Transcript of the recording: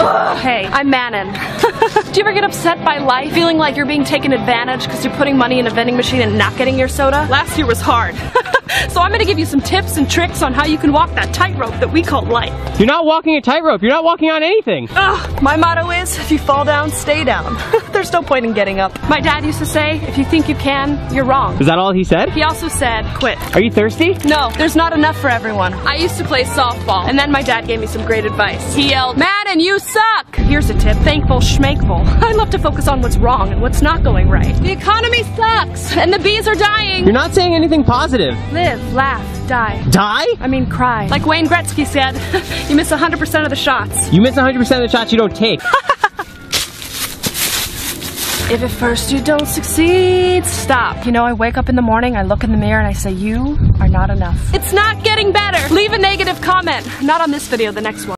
Ugh, hey, I'm Manon. Do you ever get upset by life, feeling like you're being taken advantage because you're putting money in a vending machine and not getting your soda? Last year was hard. so I'm gonna give you some tips and tricks on how you can walk that tightrope that we call life. You're not walking a tightrope. You're not walking on anything. Ugh, my motto is, if you fall down, stay down. There's no point in getting up. My dad used to say, if you think you can, you're wrong. Is that all he said? He also said, quit. Are you thirsty? No, there's not enough for everyone. I used to play softball, and then my dad gave me some great advice. He yelled, Madden, you suck! Here's a tip, thankful schmankful. I love to focus on what's wrong and what's not going right. The economy sucks, and the bees are dying. You're not saying anything positive. Live, laugh, die. Die? I mean cry. Like Wayne Gretzky said, you miss 100% of the shots. You miss 100% of the shots you don't take. If at first you don't succeed, stop. You know, I wake up in the morning, I look in the mirror, and I say, you are not enough. It's not getting better. Leave a negative comment. Not on this video, the next one.